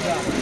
好。